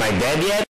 Am I dead yet?